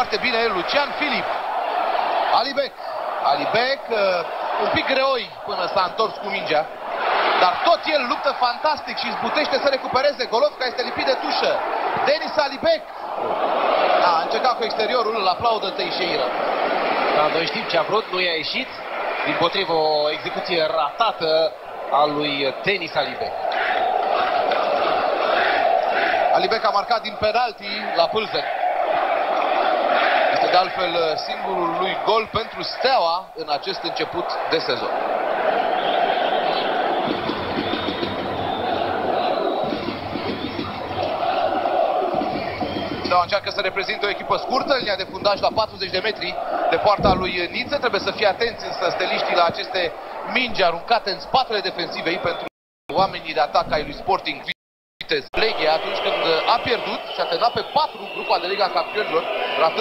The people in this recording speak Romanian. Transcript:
foarte bine Lucian Filip. Alibec. Alibec uh, un pic greoi până s-a întors cu mingea. Dar tot el luptă fantastic și izbutește să recupereze. Golovca este lipit de tușă. Denis Alibec. A încercat cu exteriorul, îl aplaudă Teixeira. Da, noi știm ce a vrut, nu i-a ieșit. Din potrivă o execuție ratată a lui Denis Alibec. Alibec a marcat din penalti la Pâlzen. Este de altfel singurul lui gol pentru Steaua în acest început de sezon. Steaua încearcă să reprezinte o echipă scurtă, linia de fundaj la 40 de metri de poarta lui Niță. Trebuie să fie atenți însă steliștii la aceste mingi aruncate în spatele defensivei pentru oamenii de atac ai lui Sporting Vitesse Leghe atunci când a pierdut și a terminat pe 4 grupa de Liga Campionilor, ratând